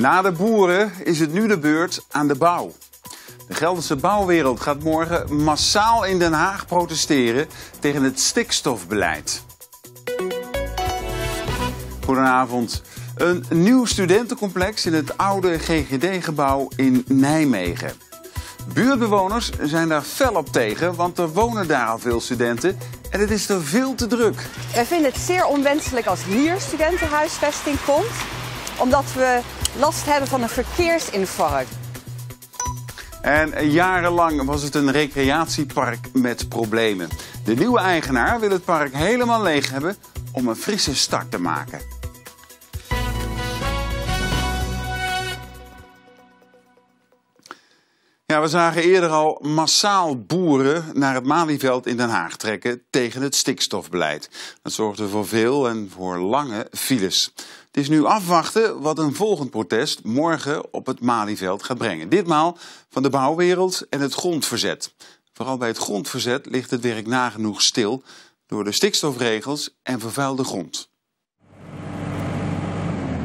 Na de boeren is het nu de beurt aan de bouw. De Gelderse bouwwereld gaat morgen massaal in Den Haag protesteren tegen het stikstofbeleid. Goedenavond. Een nieuw studentencomplex in het oude GGD-gebouw in Nijmegen. Buurtbewoners zijn daar fel op tegen, want er wonen daar al veel studenten en het is er veel te druk. Wij vinden het zeer onwenselijk als hier studentenhuisvesting komt, omdat we last hebben van een verkeersinfarct. En jarenlang was het een recreatiepark met problemen. De nieuwe eigenaar wil het park helemaal leeg hebben om een frisse start te maken. Ja, we zagen eerder al massaal boeren naar het Malieveld in Den Haag trekken tegen het stikstofbeleid. Dat zorgde voor veel en voor lange files. Het is nu afwachten wat een volgend protest morgen op het Malieveld gaat brengen. Ditmaal van de bouwwereld en het grondverzet. Vooral bij het grondverzet ligt het werk nagenoeg stil door de stikstofregels en vervuilde grond.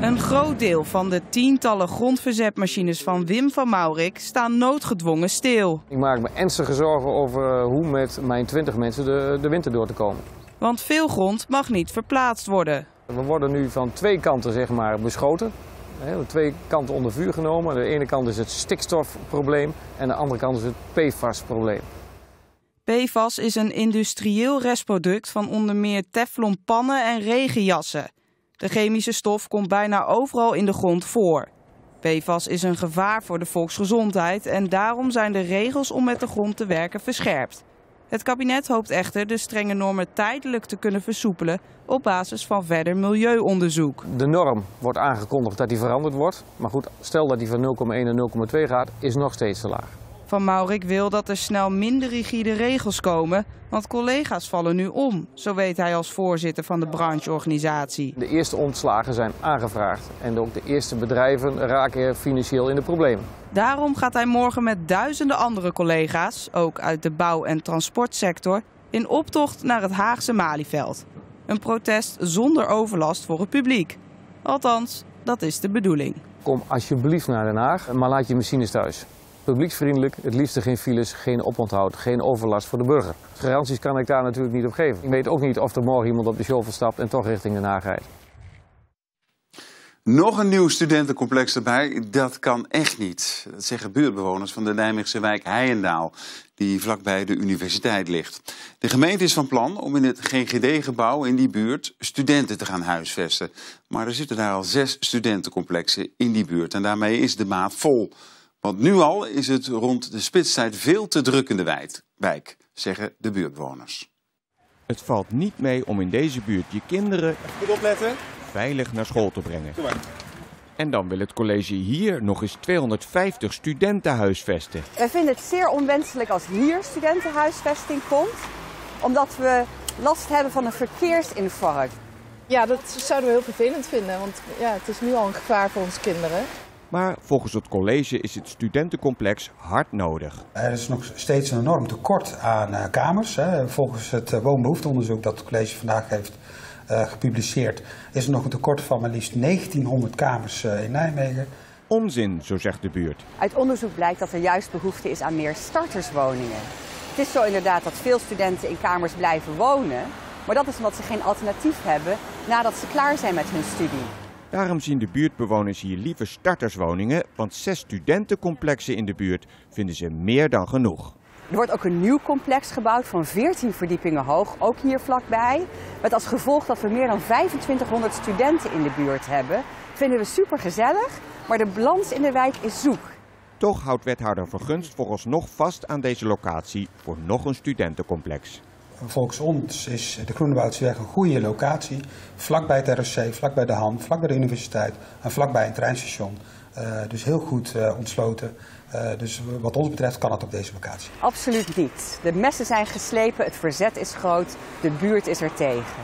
Een groot deel van de tientallen grondverzetmachines van Wim van Maurik staan noodgedwongen stil. Ik maak me ernstige zorgen over hoe met mijn 20 mensen de, de winter door te komen. Want veel grond mag niet verplaatst worden. We worden nu van twee kanten zeg maar, beschoten. We twee kanten onder vuur genomen. De ene kant is het stikstofprobleem en de andere kant is het PFAS-probleem. PFAS is een industrieel restproduct van onder meer teflonpannen en regenjassen. De chemische stof komt bijna overal in de grond voor. PFAS is een gevaar voor de volksgezondheid en daarom zijn de regels om met de grond te werken verscherpt. Het kabinet hoopt echter de strenge normen tijdelijk te kunnen versoepelen op basis van verder milieuonderzoek. De norm wordt aangekondigd dat die veranderd wordt. Maar goed, stel dat die van 0,1 naar 0,2 gaat, is nog steeds te laag. Van Maurik wil dat er snel minder rigide regels komen, want collega's vallen nu om, zo weet hij als voorzitter van de brancheorganisatie. De eerste ontslagen zijn aangevraagd en ook de eerste bedrijven raken financieel in de problemen. Daarom gaat hij morgen met duizenden andere collega's, ook uit de bouw- en transportsector, in optocht naar het Haagse Malieveld. Een protest zonder overlast voor het publiek. Althans, dat is de bedoeling. Kom alsjeblieft naar Den Haag, maar laat je machines thuis. Publieksvriendelijk, het liefste geen files, geen oponthoud, geen overlast voor de burger. Garanties kan ik daar natuurlijk niet op geven. Ik weet ook niet of er morgen iemand op de shovel stapt en toch richting Den Haag rijdt. Nog een nieuw studentencomplex erbij, dat kan echt niet. Dat zeggen buurtbewoners van de Nijmeegse wijk Heijendaal, die vlakbij de universiteit ligt. De gemeente is van plan om in het GGD-gebouw in die buurt studenten te gaan huisvesten. Maar er zitten daar al zes studentencomplexen in die buurt en daarmee is de maat vol. Want nu al is het rond de spitstijd veel te druk in de wijk, zeggen de buurtbewoners. Het valt niet mee om in deze buurt je kinderen Goed opletten. veilig naar school te brengen. En dan wil het college hier nog eens 250 studenten huisvesten. Wij vinden het zeer onwenselijk als hier studentenhuisvesting komt, omdat we last hebben van een verkeersinfarct. Ja, dat zouden we heel vervelend vinden, want ja, het is nu al een gevaar voor onze kinderen. Maar volgens het college is het studentencomplex hard nodig. Er is nog steeds een enorm tekort aan uh, kamers. Hè. Volgens het uh, woonbehoefteonderzoek dat het college vandaag heeft uh, gepubliceerd, is er nog een tekort van maar liefst 1900 kamers in Nijmegen. Onzin, zo zegt de buurt. Uit onderzoek blijkt dat er juist behoefte is aan meer starterswoningen. Het is zo inderdaad dat veel studenten in kamers blijven wonen, maar dat is omdat ze geen alternatief hebben nadat ze klaar zijn met hun studie. Daarom zien de buurtbewoners hier liever starterswoningen, want zes studentencomplexen in de buurt vinden ze meer dan genoeg. Er wordt ook een nieuw complex gebouwd van 14 verdiepingen hoog, ook hier vlakbij. Met als gevolg dat we meer dan 2500 studenten in de buurt hebben. Vinden we super gezellig, maar de balans in de wijk is zoek. Toch houdt wethouder Vergunst vooralsnog vast aan deze locatie voor nog een studentencomplex. Volgens ons is de Groenewoudseweg een goede locatie. Vlakbij het ROC, vlakbij de HAN, vlakbij de universiteit en vlakbij een treinstation. Uh, dus heel goed uh, ontsloten. Uh, dus wat ons betreft kan het op deze locatie. Absoluut niet. De messen zijn geslepen, het verzet is groot, de buurt is er tegen.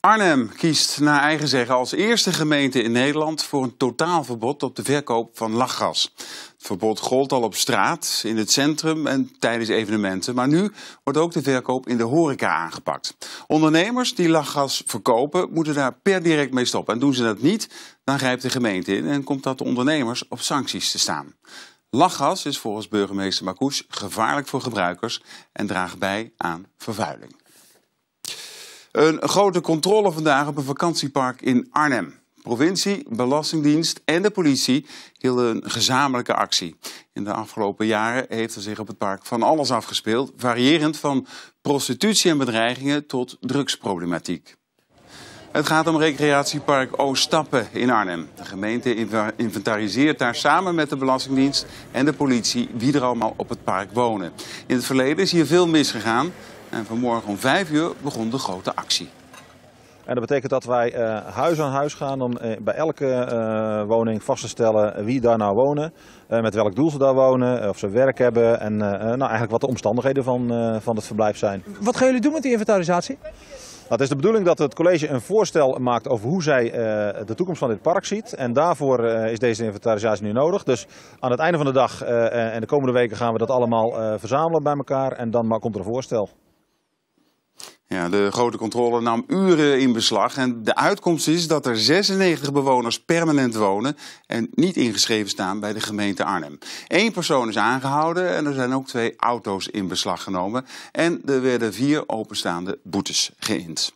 Arnhem kiest naar eigen zeggen als eerste gemeente in Nederland voor een totaalverbod op de verkoop van lachgas. Verbod gold al op straat, in het centrum en tijdens evenementen. Maar nu wordt ook de verkoop in de horeca aangepakt. Ondernemers die lachgas verkopen, moeten daar per direct mee stoppen. En doen ze dat niet, dan grijpt de gemeente in en komt dat de ondernemers op sancties te staan. Lachgas is volgens burgemeester Marcouch gevaarlijk voor gebruikers en draagt bij aan vervuiling. Een grote controle vandaag op een vakantiepark in Arnhem. Provincie, Belastingdienst en de politie hielden een gezamenlijke actie. In de afgelopen jaren heeft er zich op het park van alles afgespeeld, variërend van prostitutie en bedreigingen tot drugsproblematiek. Het gaat om recreatiepark Oostappen in Arnhem. De gemeente inventariseert daar samen met de Belastingdienst en de politie wie er allemaal op het park wonen. In het verleden is hier veel misgegaan en vanmorgen om vijf uur begon de grote actie. En dat betekent dat wij uh, huis aan huis gaan om uh, bij elke uh, woning vast te stellen wie daar nou wonen. met welk doel ze daar wonen, of ze werk hebben en nou, eigenlijk wat de omstandigheden van, van het verblijf zijn. Wat gaan jullie doen met die inventarisatie? Nou, het is de bedoeling dat het college een voorstel maakt over hoe zij de toekomst van dit park ziet. En daarvoor is deze inventarisatie nu nodig. Dus aan het einde van de dag en de komende weken gaan we dat allemaal verzamelen bij elkaar. En dan komt er een voorstel. Ja, de grote controle nam uren in beslag en de uitkomst is dat er 96 bewoners permanent wonen en niet ingeschreven staan bij de gemeente Arnhem. Eén persoon is aangehouden en er zijn ook twee auto's in beslag genomen en er werden vier openstaande boetes geïnd.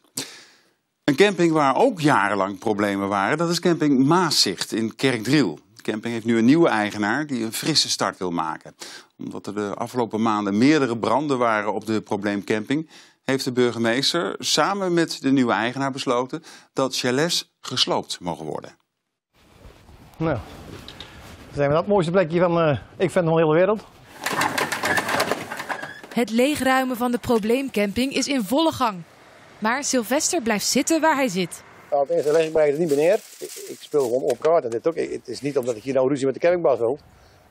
Een camping waar ook jarenlang problemen waren, dat is camping Maaszicht in Kerkdriel. De camping heeft nu een nieuwe eigenaar die een frisse start wil maken. Omdat er de afgelopen maanden meerdere branden waren op de probleemcamping, heeft de burgemeester samen met de nieuwe eigenaar besloten dat chalets gesloopt mogen worden. Nou, dan zijn we dat mooiste plekje van, uh, ik vind, van de hele wereld. Het leegruimen van de probleemcamping is in volle gang. Maar Sylvester blijft zitten waar hij zit. Nou, het eerste leg ik mij er niet meer neer. Ik, ik speel gewoon op kaart en dit ook. Het is niet omdat ik hier nou ruzie met de campingbaas wil.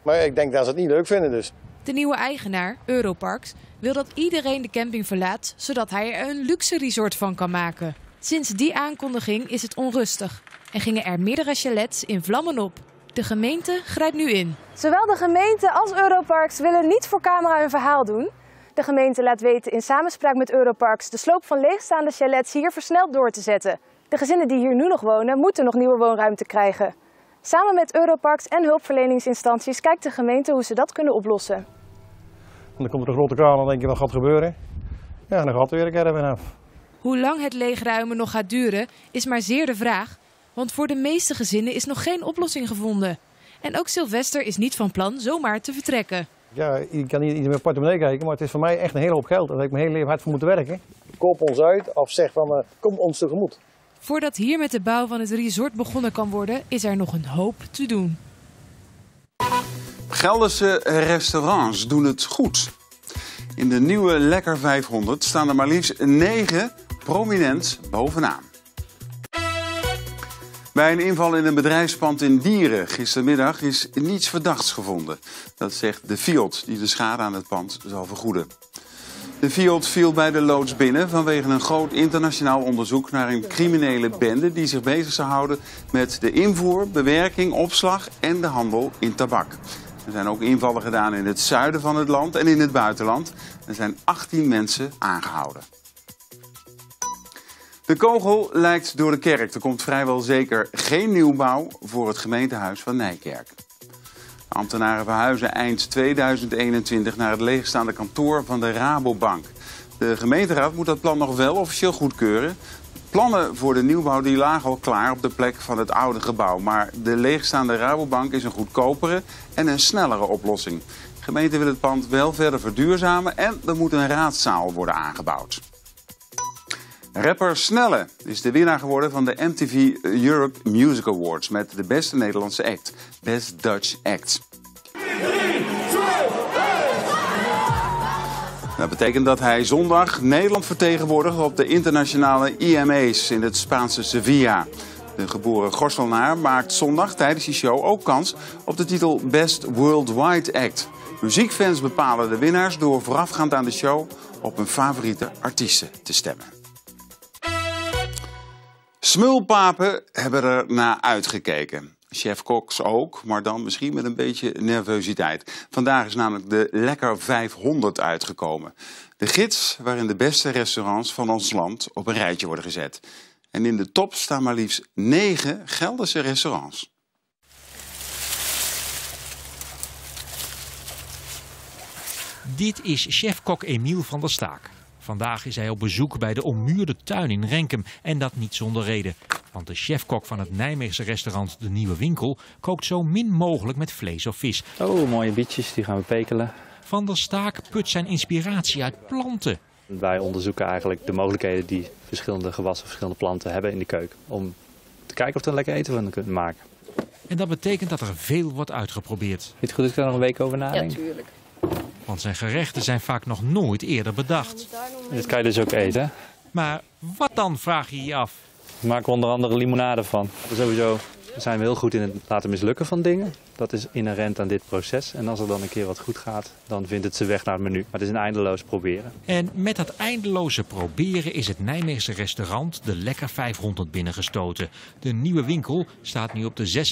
Maar ik denk dat ze het niet leuk vinden dus. De nieuwe eigenaar, Europarks, wil dat iedereen de camping verlaat, zodat hij er een luxe resort van kan maken. Sinds die aankondiging is het onrustig en gingen er meerdere chalets in vlammen op. De gemeente grijpt nu in. Zowel de gemeente als Europarks willen niet voor camera een verhaal doen. De gemeente laat weten in samenspraak met Europarks de sloop van leegstaande chalets hier versneld door te zetten. De gezinnen die hier nu nog wonen moeten nog nieuwe woonruimte krijgen. Samen met Europarks en hulpverleningsinstanties kijkt de gemeente hoe ze dat kunnen oplossen. En dan komt er een grote kraan en dan denk je wat gaat gebeuren. Ja, dan gaat er weer een caravan af. Hoe lang het leegruimen nog gaat duren is maar zeer de vraag. Want voor de meeste gezinnen is nog geen oplossing gevonden. En ook Sylvester is niet van plan zomaar te vertrekken. Ja, ik kan niet in mijn portemonnee kijken, maar het is voor mij echt een hele hoop geld. Daar heb ik mijn hele leven hard voor moeten werken. Koop ons uit of zeg van, uh, kom ons tegemoet. Voordat hier met de bouw van het resort begonnen kan worden, is er nog een hoop te doen. Gelderse restaurants doen het goed. In de nieuwe Lekker 500 staan er maar liefst 9 prominent bovenaan. Bij een inval in een bedrijfspand in Dieren gistermiddag is niets verdachts gevonden. Dat zegt de Fiat, die de schade aan het pand zal vergoeden. De Fiat viel bij de loods binnen vanwege een groot internationaal onderzoek naar een criminele bende die zich bezig zou houden met de invoer, bewerking, opslag en de handel in tabak. Er zijn ook invallen gedaan in het zuiden van het land en in het buitenland. Er zijn 18 mensen aangehouden. De kogel lijkt door de kerk. Er komt vrijwel zeker geen nieuwbouw voor het gemeentehuis van Nijkerk. Ambtenaren verhuizen eind 2021 naar het leegstaande kantoor van de Rabobank. De gemeenteraad moet dat plan nog wel officieel goedkeuren. Plannen voor de nieuwbouw die lagen al klaar op de plek van het oude gebouw. Maar de leegstaande Rabobank is een goedkopere en een snellere oplossing. De gemeente wil het pand wel verder verduurzamen en er moet een raadzaal worden aangebouwd. Rapper Snelle is de winnaar geworden van de MTV Europe Music Awards met de beste Nederlandse act, Best Dutch Act. Dat betekent dat hij zondag Nederland vertegenwoordigt op de internationale IMA's in het Spaanse Sevilla. De geboren Gorselnaar maakt zondag tijdens die show ook kans op de titel Best Worldwide Act. Muziekfans bepalen de winnaars door voorafgaand aan de show op hun favoriete artiesten te stemmen. Smulpapen hebben er naar uitgekeken. Chef Cox ook, maar dan misschien met een beetje nervositeit. Vandaag is namelijk de Lekker 500 uitgekomen. De gids waarin de beste restaurants van ons land op een rijtje worden gezet. En in de top staan maar liefst negen Gelderse restaurants. Dit is chef-kok Emiel van der Staak. Vandaag is hij op bezoek bij de ommuurde tuin in Renkum. En dat niet zonder reden. Want de chefkok van het Nijmeegse restaurant De Nieuwe Winkel kookt zo min mogelijk met vlees of vis. Oh, mooie bietjes, die gaan we pekelen. Van der Staak put zijn inspiratie uit planten. Wij onderzoeken eigenlijk de mogelijkheden die verschillende gewassen, verschillende planten hebben in de keuken. Om te kijken of we er lekker eten van kunnen maken. En dat betekent dat er veel wordt uitgeprobeerd. Je het goed dat ik daar nog een week over nadenk? Ja, tuurlijk. Want zijn gerechten zijn vaak nog nooit eerder bedacht. Dit kan je dus ook eten. Maar wat dan, vraag je je af? We maken onder andere limonade van. Sowieso zijn we heel goed in het laten mislukken van dingen. Dat is inherent aan dit proces. En als er dan een keer wat goed gaat, dan vindt het zijn weg naar het menu. Maar het is een eindeloos proberen. En met dat eindeloze proberen is het Nijmeegse restaurant de Lekker 500 binnengestoten. De nieuwe winkel staat nu op de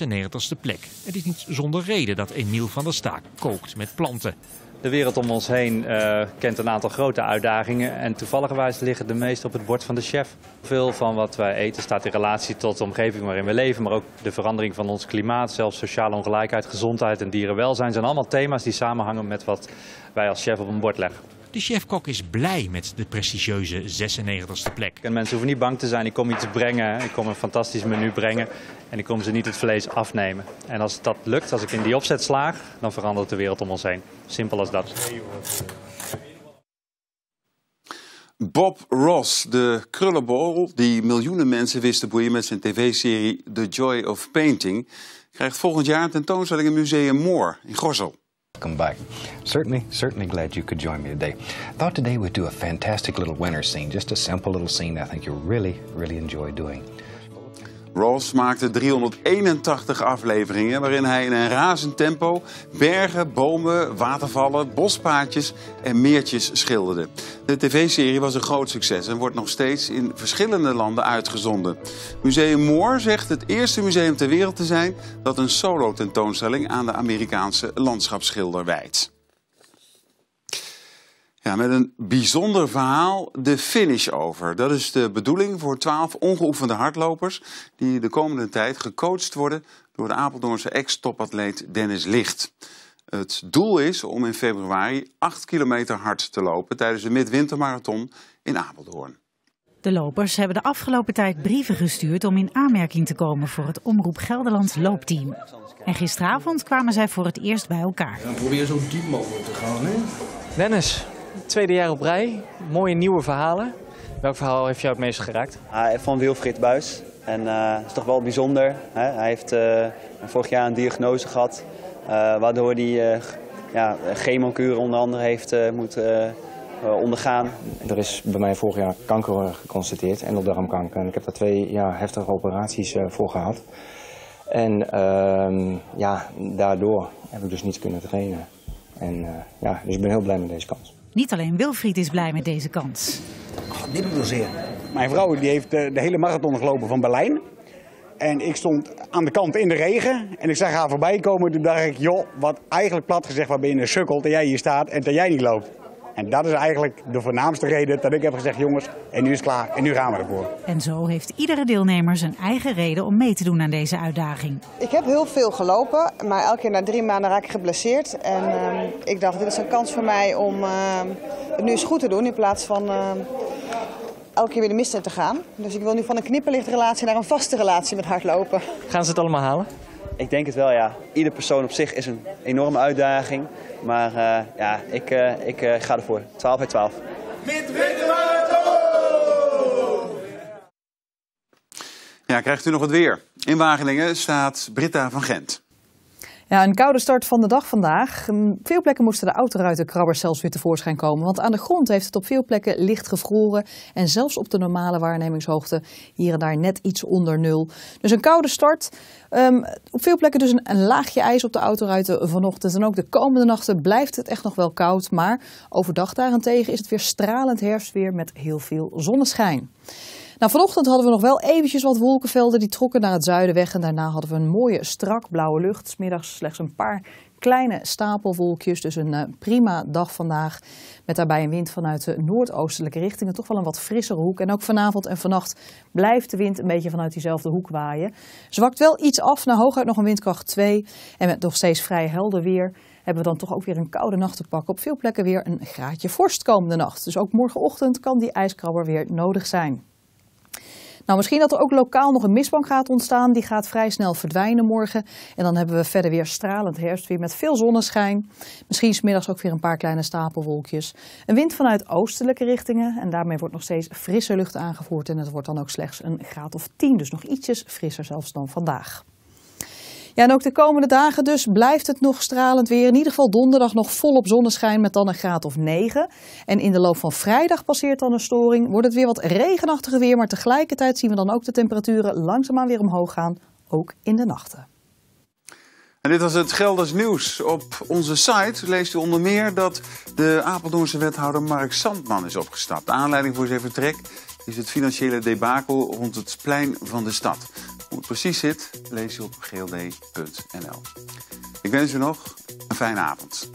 96e plek. Het is niet zonder reden dat Emiel van der Staak kookt met planten. De wereld om ons heen uh, kent een aantal grote uitdagingen en toevallig liggen de meeste op het bord van de chef. Veel van wat wij eten staat in relatie tot de omgeving waarin we leven, maar ook de verandering van ons klimaat, zelfs sociale ongelijkheid, gezondheid en dierenwelzijn zijn allemaal thema's die samenhangen met wat wij als chef op een bord leggen. De chefkok is blij met de prestigieuze 96e plek. En mensen hoeven niet bang te zijn, ik kom iets brengen, ik kom een fantastisch menu brengen en ik kom ze niet het vlees afnemen. En als dat lukt, als ik in die opzet slaag, dan verandert de wereld om ons heen. Simpel als dat. Bob Ross, de krullenbol die miljoenen mensen wist te boeien met zijn tv-serie The Joy of Painting, krijgt volgend jaar een tentoonstelling in Museum Moor in Gorssel. Welcome back. Certainly, certainly glad you could join me today. I thought today we'd do a fantastic little winter scene, just a simple little scene I think you'll really, really enjoy doing. Ross maakte 381 afleveringen waarin hij in een razend tempo bergen, bomen, watervallen, bospaadjes en meertjes schilderde. De tv-serie was een groot succes en wordt nog steeds in verschillende landen uitgezonden. Museum Moore zegt het eerste museum ter wereld te zijn dat een solo-tentoonstelling aan de Amerikaanse landschapsschilder wijdt. Ja, met een bijzonder verhaal de finish over. Dat is de bedoeling voor twaalf ongeoefende hardlopers... die de komende tijd gecoacht worden door de Apeldoornse ex-topatleet Dennis Licht. Het doel is om in februari 8 kilometer hard te lopen... tijdens de Midwintermarathon in Apeldoorn. De lopers hebben de afgelopen tijd brieven gestuurd om in aanmerking te komen voor het Omroep Gelderlands loopteam. En gisteravond kwamen zij voor het eerst bij elkaar. Dan probeer je zo diep mogelijk te gaan, hè? Dennis, tweede jaar op rij. Mooie nieuwe verhalen. Welk verhaal heeft jou het meest geraakt? van Wilfried Buis. En uh, het is toch wel bijzonder. Hè? Hij heeft uh, vorig jaar een diagnose gehad. Uh, waardoor hij ja, chemokuren onder andere heeft moeten ondergaan. Er is bij mij vorig jaar kanker geconstateerd, endeldarmkanker. En ik heb daar twee ja, heftige operaties voor gehad. En ehm, ja, daardoor heb ik dus niet kunnen trainen. En ja, dus ik ben heel blij met deze kans. Niet alleen Wilfried is blij met deze kans. Oh, dit doet er zeer. Mijn vrouw die heeft de hele marathon gelopen van Berlijn. En ik stond aan de kant in de regen en ik zag haar voorbij komen. Toen dacht ik, joh, wat eigenlijk plat gezegd, waar ben je sukkel dat jij hier staat en dat jij niet loopt. En dat is eigenlijk de voornaamste reden dat ik heb gezegd, jongens, en nu is het klaar en nu gaan we ervoor. En zo heeft iedere deelnemer zijn eigen reden om mee te doen aan deze uitdaging. Ik heb heel veel gelopen, maar elke keer na drie maanden raak ik geblesseerd. En uh, ik dacht, dit is een kans voor mij om uh, het nu eens goed te doen in plaats van uh, elke keer weer de mist in te gaan. Dus ik wil nu van een knipperlichtrelatie naar een vaste relatie met hardlopen. Gaan ze het allemaal halen? Ik denk het wel, ja. Ieder persoon op zich is een enorme uitdaging. Maar uh, ja, ik, uh, ik uh, ga ervoor. 12 bij 12. Ja, krijgt u nog het weer. In Wageningen staat Britta van Gent. Ja, een koude start van de dag vandaag. Op veel plekken moesten de autoruitenkrabbers zelfs weer tevoorschijn komen. Want aan de grond heeft het op veel plekken licht gevroren. En zelfs op de normale waarnemingshoogte hier en daar net iets onder nul. Dus een koude start. Um, op veel plekken dus een, een, laagje ijs op de autoruiten vanochtend. En ook de komende nachten blijft het echt nog wel koud. Maar overdag daarentegen is het weer stralend herfstweer met heel veel zonneschijn. Nou, vanochtend hadden we nog wel eventjes wat wolkenvelden die trokken naar het zuiden weg. En daarna hadden we een mooie strak blauwe lucht. Smiddags slechts een paar kleine stapelwolkjes. Dus een uh, prima dag vandaag. Met daarbij een wind vanuit de noordoostelijke richting. En toch wel een wat frissere hoek. En ook vanavond en vannacht blijft de wind een beetje vanuit diezelfde hoek waaien. Zwakt wel iets af naar hooguit nog een windkracht 2. En met nog steeds vrij helder weer hebben we dan toch ook weer een koude nacht te pakken. Op veel plekken weer een graadje vorst komende nacht. Dus ook morgenochtend kan die ijskrabber weer nodig zijn. Nou, misschien dat er ook lokaal nog een mistbank gaat ontstaan. Die gaat vrij snel verdwijnen morgen. En dan hebben we verder weer stralend herfstweer met veel zonneschijn. Misschien smiddags ook weer een paar kleine stapelwolkjes. Een wind vanuit oostelijke richtingen. En daarmee wordt nog steeds frisse lucht aangevoerd. En het wordt dan ook slechts een graad of 10. Dus nog ietsjes frisser zelfs dan vandaag. Ja, ook de komende dagen dus blijft het nog stralend weer. In ieder geval donderdag nog volop zonneschijn met dan een graad of 9. En in de loop van vrijdag passeert dan een storing. Wordt het weer wat regenachtiger weer, maar tegelijkertijd zien we dan ook de temperaturen langzaamaan weer omhoog gaan. Ook in de nachten. En dit was het Gelders nieuws. Op onze site leest u onder meer dat de Apeldoornse wethouder Mark Sandman is opgestapt. De aanleiding voor zijn vertrek is het financiële debakel rond het plein van de stad. Hoe het precies zit, lees je op gld.nl. Ik wens u nog een fijne avond.